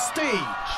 stage.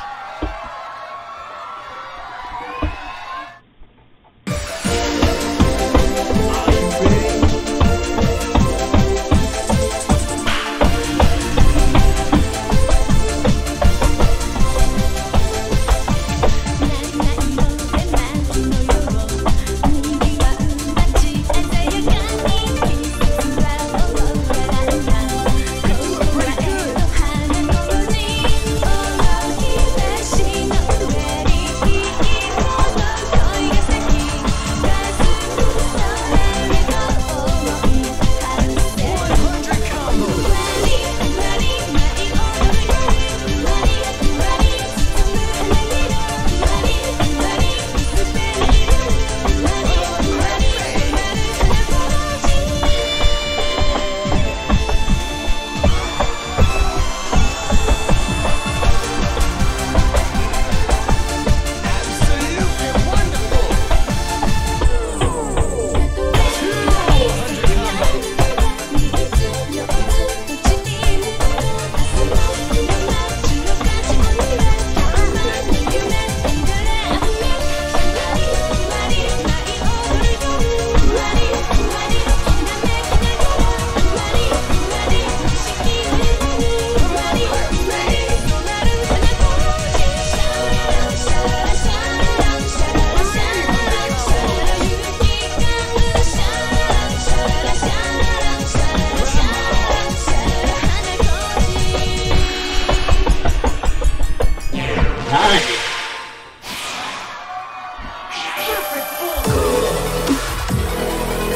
time.